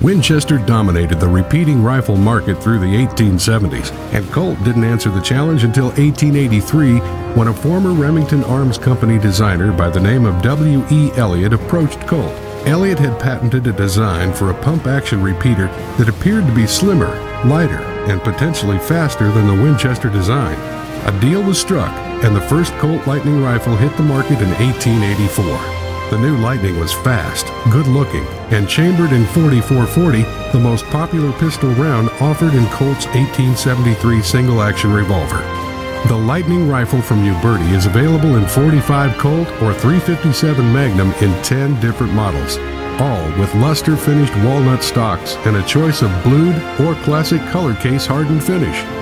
Winchester dominated the repeating rifle market through the 1870s, and Colt didn't answer the challenge until 1883 when a former Remington Arms Company designer by the name of W.E. Elliott approached Colt. Elliott had patented a design for a pump action repeater that appeared to be slimmer, lighter, and potentially faster than the Winchester design. A deal was struck, and the first Colt Lightning rifle hit the market in 1884. The new Lightning was fast, good looking, and chambered in 4440, the most popular pistol round offered in Colt's 1873 single action revolver. The Lightning rifle from Uberti is available in 45 Colt or 357 Magnum in 10 different models, all with luster finished walnut stocks and a choice of blued or classic color case hardened finish.